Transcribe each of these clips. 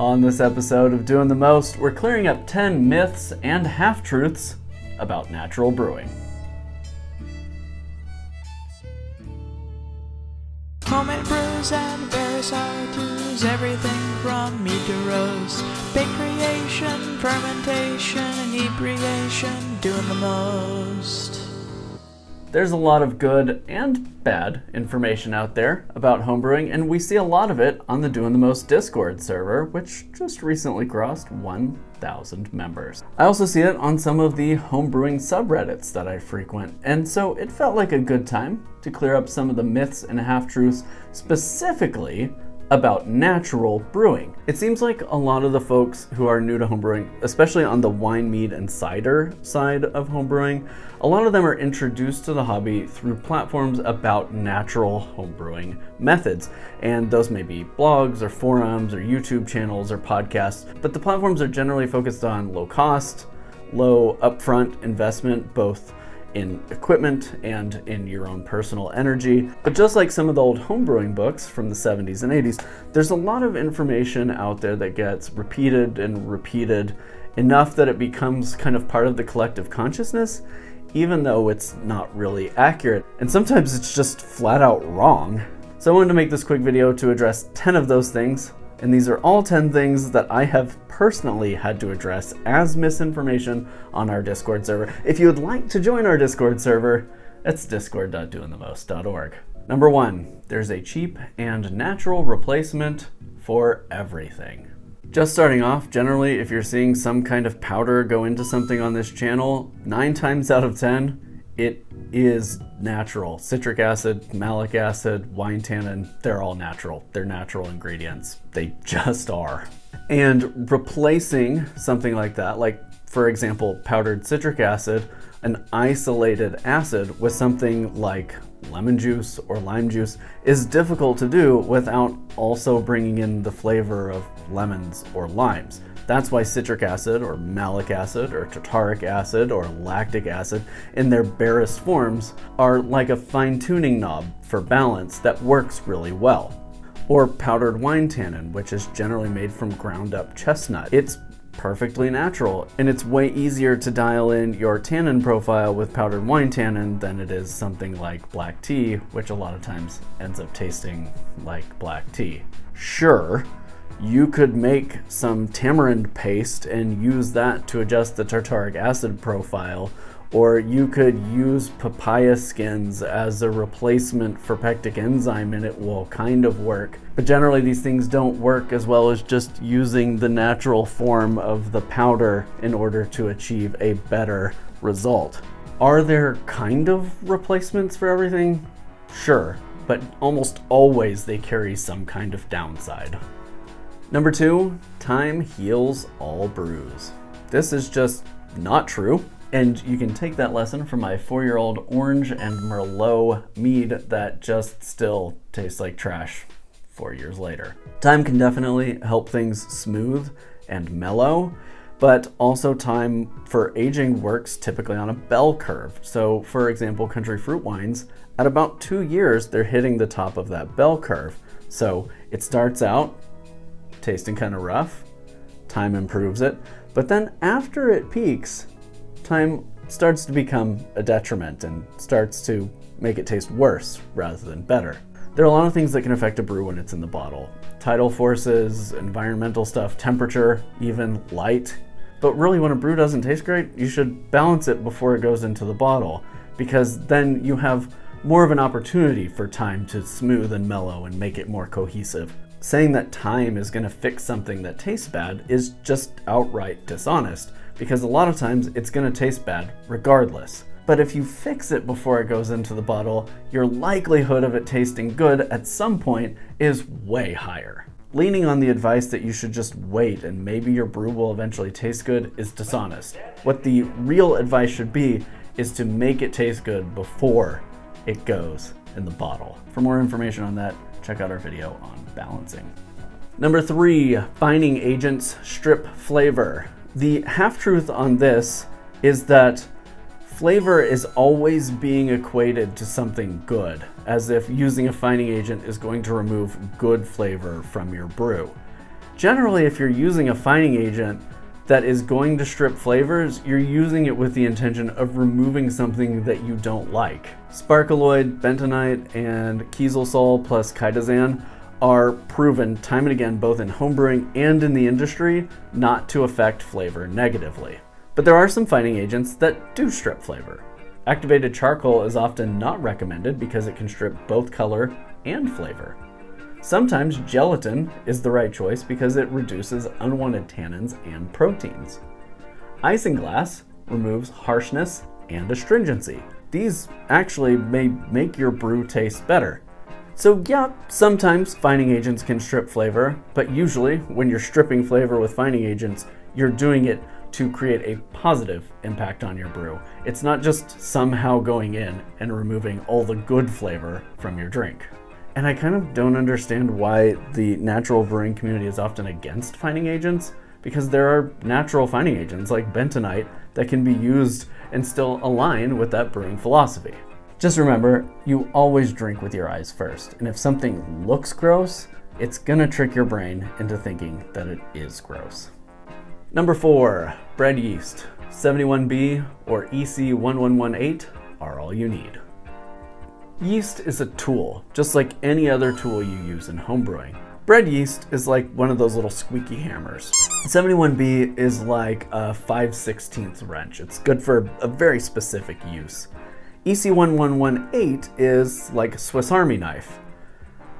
On this episode of Doing the Most, we're clearing up 10 myths and half truths about natural brewing. Homemade brews and various how-tos, everything from mead to roast, creation, fermentation, inebriation, doing the most. There's a lot of good and bad information out there about homebrewing, and we see a lot of it on the Doing the Most Discord server, which just recently crossed 1,000 members. I also see it on some of the homebrewing subreddits that I frequent, and so it felt like a good time to clear up some of the myths and half truths specifically about natural brewing. It seems like a lot of the folks who are new to homebrewing, especially on the wine, mead, and cider side of homebrewing, a lot of them are introduced to the hobby through platforms about natural homebrewing methods. And those may be blogs or forums or YouTube channels or podcasts, but the platforms are generally focused on low cost, low upfront investment, both in equipment and in your own personal energy. But just like some of the old homebrewing books from the 70s and 80s, there's a lot of information out there that gets repeated and repeated enough that it becomes kind of part of the collective consciousness, even though it's not really accurate. And sometimes it's just flat out wrong. So I wanted to make this quick video to address 10 of those things and these are all 10 things that I have personally had to address as misinformation on our Discord server. If you would like to join our Discord server, it's discord.dointhemost.org. Number one, there's a cheap and natural replacement for everything. Just starting off, generally, if you're seeing some kind of powder go into something on this channel, nine times out of 10, it is natural. Citric acid, malic acid, wine tannin, they're all natural. They're natural ingredients. They just are. And replacing something like that, like for example, powdered citric acid, an isolated acid with something like lemon juice or lime juice is difficult to do without also bringing in the flavor of lemons or limes. That's why citric acid or malic acid or tartaric acid or lactic acid in their barest forms are like a fine tuning knob for balance that works really well. Or powdered wine tannin, which is generally made from ground up chestnut. It's perfectly natural, and it's way easier to dial in your tannin profile with powdered wine tannin than it is something like black tea, which a lot of times ends up tasting like black tea. Sure, you could make some tamarind paste and use that to adjust the tartaric acid profile, or you could use papaya skins as a replacement for pectic enzyme and it will kind of work. But generally these things don't work as well as just using the natural form of the powder in order to achieve a better result. Are there kind of replacements for everything? Sure, but almost always they carry some kind of downside. Number two, time heals all brews. This is just not true. And you can take that lesson from my four-year-old orange and Merlot mead that just still tastes like trash four years later. Time can definitely help things smooth and mellow, but also time for aging works typically on a bell curve. So for example, country fruit wines, at about two years, they're hitting the top of that bell curve. So it starts out tasting kind of rough. Time improves it. But then after it peaks, time starts to become a detriment and starts to make it taste worse rather than better. There are a lot of things that can affect a brew when it's in the bottle. Tidal forces, environmental stuff, temperature, even light. But really when a brew doesn't taste great, you should balance it before it goes into the bottle because then you have more of an opportunity for time to smooth and mellow and make it more cohesive saying that time is going to fix something that tastes bad is just outright dishonest, because a lot of times it's going to taste bad regardless. But if you fix it before it goes into the bottle, your likelihood of it tasting good at some point is way higher. Leaning on the advice that you should just wait and maybe your brew will eventually taste good is dishonest. What the real advice should be is to make it taste good before it goes in the bottle. For more information on that, check out our video on balancing. Number three, fining agents strip flavor. The half truth on this is that flavor is always being equated to something good, as if using a fining agent is going to remove good flavor from your brew. Generally, if you're using a fining agent that is going to strip flavors, you're using it with the intention of removing something that you don't like. Sparkolloid, bentonite, and Kieselsol plus chitosan are proven time and again, both in homebrewing and in the industry, not to affect flavor negatively. But there are some fining agents that do strip flavor. Activated charcoal is often not recommended because it can strip both color and flavor. Sometimes gelatin is the right choice because it reduces unwanted tannins and proteins. Isinglass removes harshness and astringency. These actually may make your brew taste better. So yeah, sometimes fining agents can strip flavor, but usually when you're stripping flavor with fining agents, you're doing it to create a positive impact on your brew. It's not just somehow going in and removing all the good flavor from your drink. And I kind of don't understand why the natural brewing community is often against fining agents, because there are natural fining agents like bentonite that can be used and still align with that brewing philosophy. Just remember, you always drink with your eyes first, and if something looks gross, it's gonna trick your brain into thinking that it is gross. Number four, bread yeast. 71B or EC1118 are all you need. Yeast is a tool, just like any other tool you use in homebrewing. Bread yeast is like one of those little squeaky hammers. 71B is like a 5 16th wrench. It's good for a very specific use. EC1118 is like a Swiss Army knife,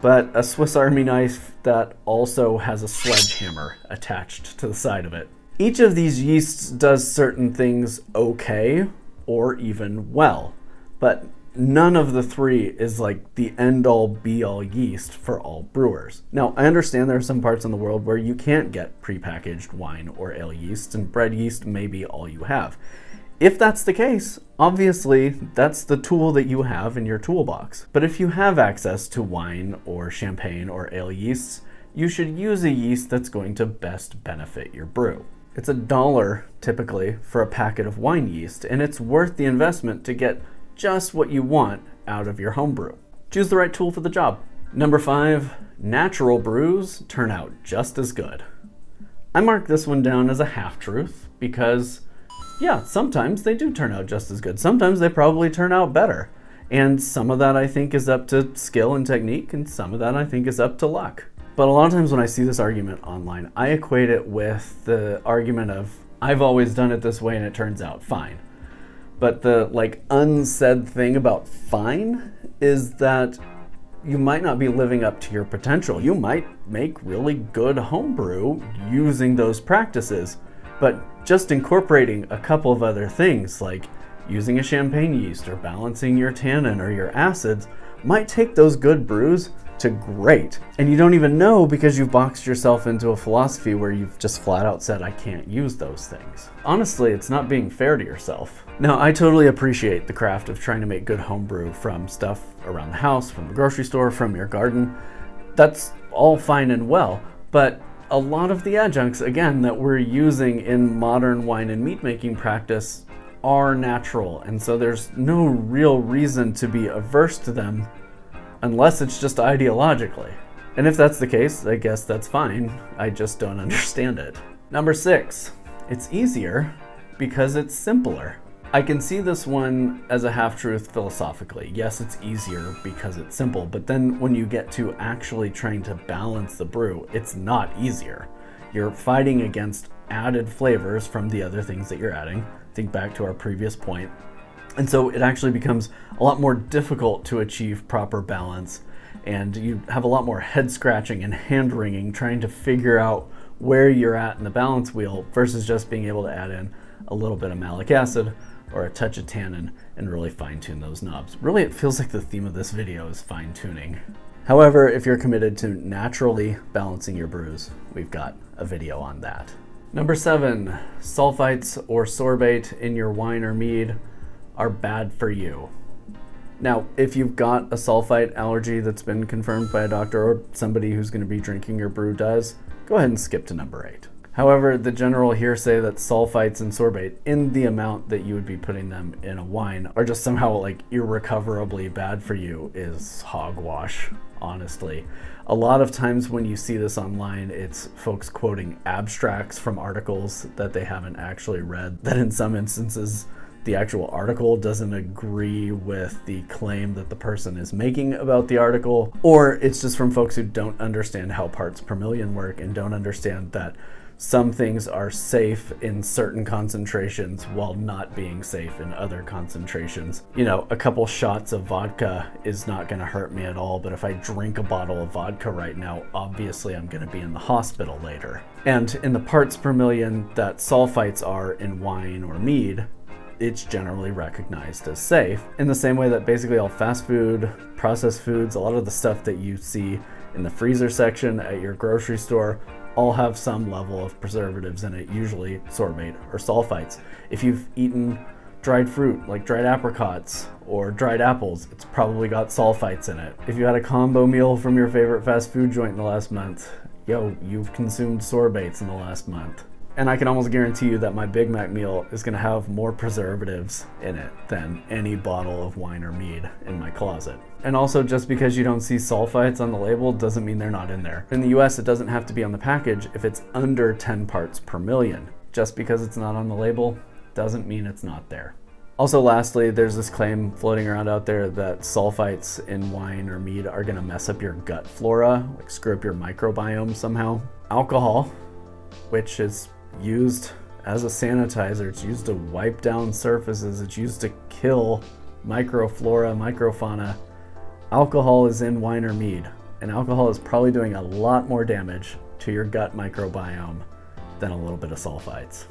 but a Swiss Army knife that also has a sledgehammer attached to the side of it. Each of these yeasts does certain things okay or even well, but none of the three is like the end all be all yeast for all brewers. Now, I understand there are some parts in the world where you can't get prepackaged wine or ale yeast, and bread yeast may be all you have. If that's the case, obviously that's the tool that you have in your toolbox. But if you have access to wine or champagne or ale yeasts, you should use a yeast that's going to best benefit your brew. It's a dollar typically for a packet of wine yeast, and it's worth the investment to get just what you want out of your homebrew. Choose the right tool for the job. Number five, natural brews turn out just as good. I mark this one down as a half truth because, yeah, sometimes they do turn out just as good. Sometimes they probably turn out better. And some of that I think is up to skill and technique, and some of that I think is up to luck. But a lot of times when I see this argument online, I equate it with the argument of, I've always done it this way and it turns out fine. But the like unsaid thing about fine is that you might not be living up to your potential. You might make really good homebrew using those practices, but just incorporating a couple of other things like using a champagne yeast or balancing your tannin or your acids might take those good brews to great. And you don't even know because you've boxed yourself into a philosophy where you've just flat out said, I can't use those things. Honestly, it's not being fair to yourself. Now, I totally appreciate the craft of trying to make good homebrew from stuff around the house, from the grocery store, from your garden. That's all fine and well, but a lot of the adjuncts, again, that we're using in modern wine and mead making practice are natural, and so there's no real reason to be averse to them unless it's just ideologically. And if that's the case, I guess that's fine. I just don't understand it. Number six, it's easier because it's simpler. I can see this one as a half truth philosophically. Yes, it's easier because it's simple, but then when you get to actually trying to balance the brew, it's not easier. You're fighting against added flavors from the other things that you're adding. Think back to our previous point and so it actually becomes a lot more difficult to achieve proper balance. And you have a lot more head scratching and hand wringing trying to figure out where you're at in the balance wheel versus just being able to add in a little bit of malic acid or a touch of tannin and really fine tune those knobs. Really, it feels like the theme of this video is fine tuning. However, if you're committed to naturally balancing your brews, we've got a video on that. Number seven, sulfites or sorbate in your wine or mead are bad for you. Now, if you've got a sulfite allergy that's been confirmed by a doctor or somebody who's going to be drinking your brew does, go ahead and skip to number eight. However, the general hearsay that sulfites and sorbate, in the amount that you would be putting them in a wine, are just somehow like irrecoverably bad for you is hogwash, honestly. A lot of times when you see this online, it's folks quoting abstracts from articles that they haven't actually read, that in some instances, the actual article doesn't agree with the claim that the person is making about the article, or it's just from folks who don't understand how parts per million work and don't understand that some things are safe in certain concentrations while not being safe in other concentrations. You know, a couple shots of vodka is not going to hurt me at all, but if I drink a bottle of vodka right now, obviously I'm going to be in the hospital later. And in the parts per million that sulfites are in wine or mead, it's generally recognized as safe. In the same way that basically all fast food, processed foods, a lot of the stuff that you see in the freezer section at your grocery store all have some level of preservatives in it, usually sorbate or sulfites. If you've eaten dried fruit like dried apricots or dried apples, it's probably got sulfites in it. If you had a combo meal from your favorite fast food joint in the last month, yo, you've consumed sorbates in the last month. And I can almost guarantee you that my Big Mac meal is gonna have more preservatives in it than any bottle of wine or mead in my closet. And also, just because you don't see sulfites on the label doesn't mean they're not in there. In the US, it doesn't have to be on the package if it's under 10 parts per million. Just because it's not on the label doesn't mean it's not there. Also, lastly, there's this claim floating around out there that sulfites in wine or mead are gonna mess up your gut flora, like screw up your microbiome somehow. Alcohol, which is used as a sanitizer. It's used to wipe down surfaces. It's used to kill microflora, microfauna. Alcohol is in wine or mead, and alcohol is probably doing a lot more damage to your gut microbiome than a little bit of sulfites.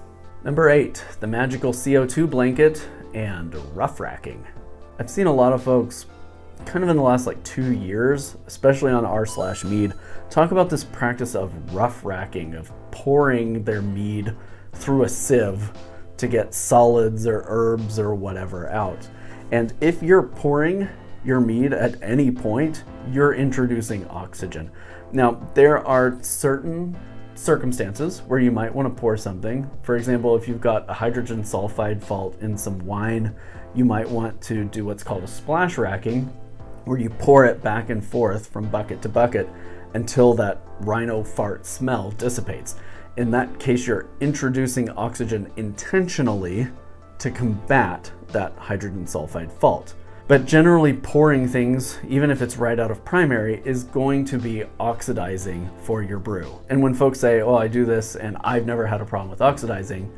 Number eight, the magical CO2 blanket and rough racking. I've seen a lot of folks kind of in the last like two years, especially on r slash mead, talk about this practice of rough racking, of pouring their mead through a sieve to get solids or herbs or whatever out. And if you're pouring your mead at any point, you're introducing oxygen. Now, there are certain circumstances where you might want to pour something. For example, if you've got a hydrogen sulfide fault in some wine, you might want to do what's called a splash racking, where you pour it back and forth from bucket to bucket until that rhino fart smell dissipates. In that case, you're introducing oxygen intentionally to combat that hydrogen sulfide fault. But generally, pouring things, even if it's right out of primary, is going to be oxidizing for your brew. And when folks say, oh, I do this and I've never had a problem with oxidizing,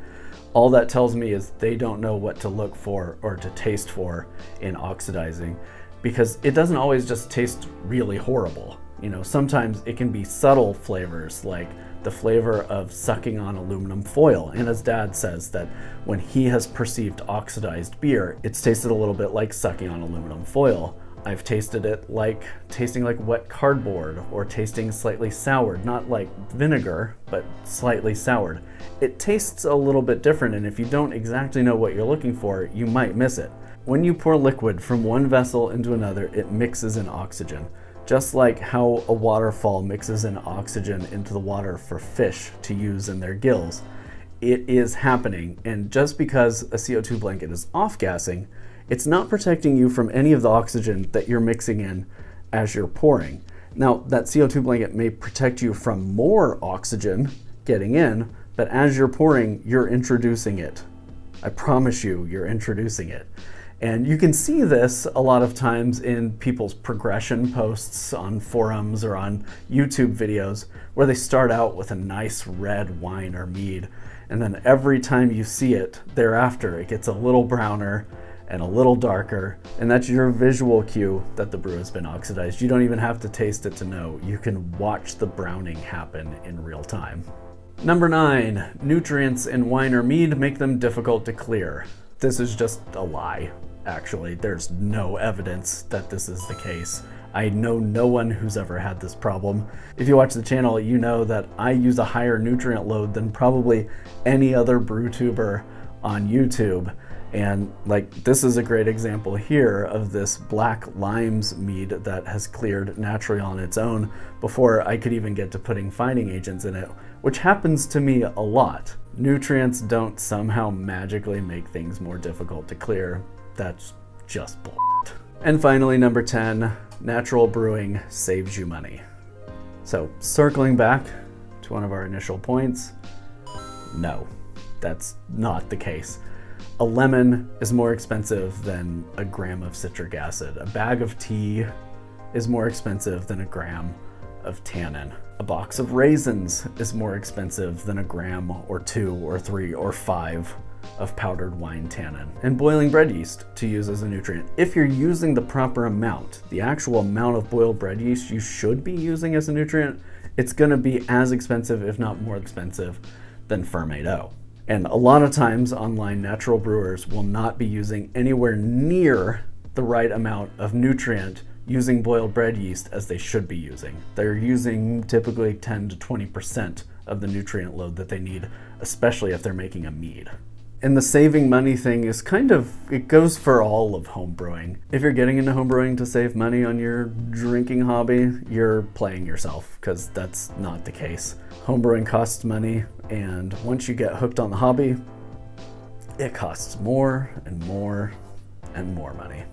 all that tells me is they don't know what to look for or to taste for in oxidizing because it doesn't always just taste really horrible. You know, sometimes it can be subtle flavors like the flavor of sucking on aluminum foil. And as dad says that when he has perceived oxidized beer, it's tasted a little bit like sucking on aluminum foil. I've tasted it like tasting like wet cardboard or tasting slightly soured, not like vinegar, but slightly soured. It tastes a little bit different, and if you don't exactly know what you're looking for, you might miss it. When you pour liquid from one vessel into another, it mixes in oxygen. Just like how a waterfall mixes in oxygen into the water for fish to use in their gills. It is happening, and just because a CO2 blanket is off-gassing, it's not protecting you from any of the oxygen that you're mixing in as you're pouring. Now, that CO2 blanket may protect you from more oxygen getting in, but as you're pouring, you're introducing it. I promise you, you're introducing it. And you can see this a lot of times in people's progression posts on forums or on YouTube videos where they start out with a nice red wine or mead. And then every time you see it thereafter, it gets a little browner and a little darker. And that's your visual cue that the brew has been oxidized. You don't even have to taste it to know. You can watch the browning happen in real time. Number nine, nutrients in wine or mead make them difficult to clear. This is just a lie actually. There's no evidence that this is the case. I know no one who's ever had this problem. If you watch the channel, you know that I use a higher nutrient load than probably any other brew tuber on YouTube. And like this is a great example here of this black limes mead that has cleared naturally on its own before I could even get to putting fining agents in it, which happens to me a lot. Nutrients don't somehow magically make things more difficult to clear. That's just bull. And finally, number 10, natural brewing saves you money. So circling back to one of our initial points, no, that's not the case. A lemon is more expensive than a gram of citric acid. A bag of tea is more expensive than a gram of tannin. A box of raisins is more expensive than a gram or two or three or five of powdered wine tannin. And boiling bread yeast to use as a nutrient. If you're using the proper amount, the actual amount of boiled bread yeast you should be using as a nutrient, it's gonna be as expensive, if not more expensive, than Fermaid And a lot of times online natural brewers will not be using anywhere near the right amount of nutrient using boiled bread yeast as they should be using. They're using typically 10 to 20% of the nutrient load that they need, especially if they're making a mead. And the saving money thing is kind of, it goes for all of homebrewing. If you're getting into homebrewing to save money on your drinking hobby, you're playing yourself, because that's not the case. Homebrewing costs money, and once you get hooked on the hobby, it costs more and more and more money.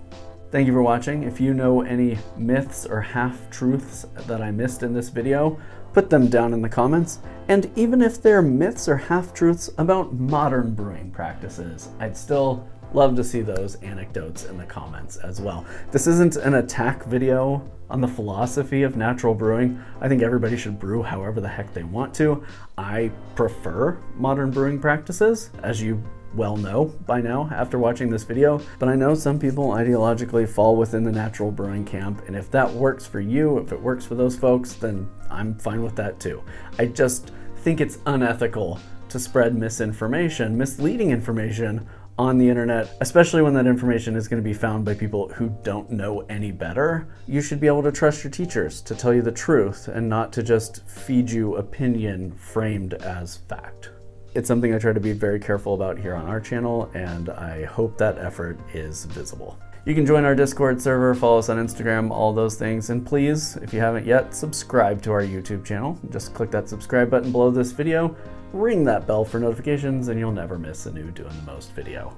Thank you for watching. If you know any myths or half-truths that I missed in this video, put them down in the comments. And even if they're myths or half-truths about modern brewing practices, I'd still love to see those anecdotes in the comments as well. This isn't an attack video on the philosophy of natural brewing. I think everybody should brew however the heck they want to. I prefer modern brewing practices, as you well know by now after watching this video, but I know some people ideologically fall within the natural brewing camp, and if that works for you, if it works for those folks, then I'm fine with that too. I just think it's unethical to spread misinformation, misleading information on the internet, especially when that information is going to be found by people who don't know any better. You should be able to trust your teachers to tell you the truth and not to just feed you opinion framed as fact. It's something I try to be very careful about here on our channel, and I hope that effort is visible. You can join our Discord server, follow us on Instagram, all those things, and please, if you haven't yet, subscribe to our YouTube channel. Just click that subscribe button below this video, ring that bell for notifications, and you'll never miss a new Doing the Most video.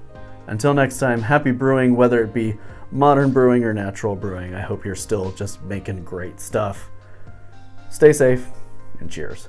Until next time, happy brewing, whether it be modern brewing or natural brewing. I hope you're still just making great stuff. Stay safe, and cheers.